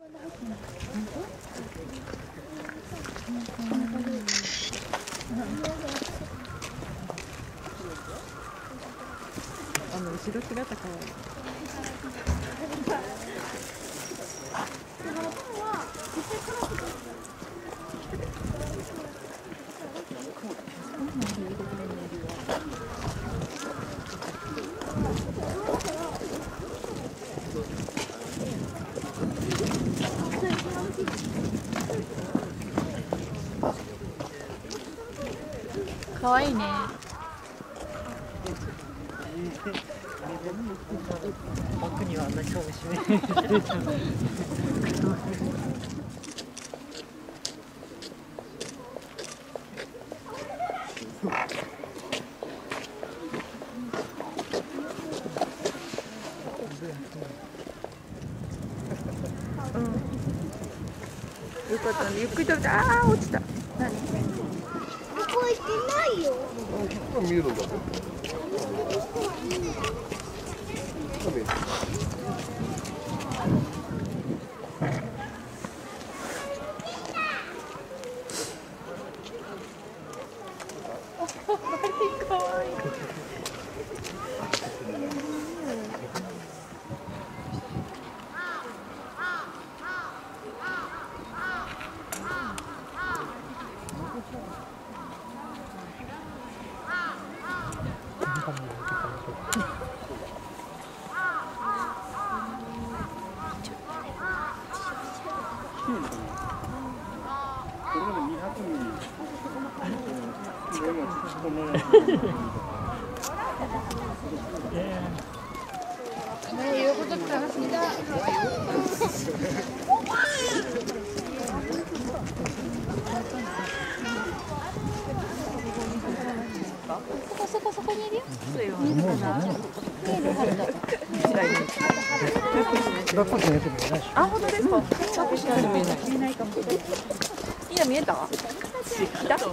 あの後ろ姿かわいい可愛いいね。奥にはあん。な顔もしね。よかったねゆっくり食べて。ああ落ちた。何？ないよ。見えるんだね。そこそこにいるよ。あ本当ですか？チャップしないと見えない見えないかもいいの見えた来た何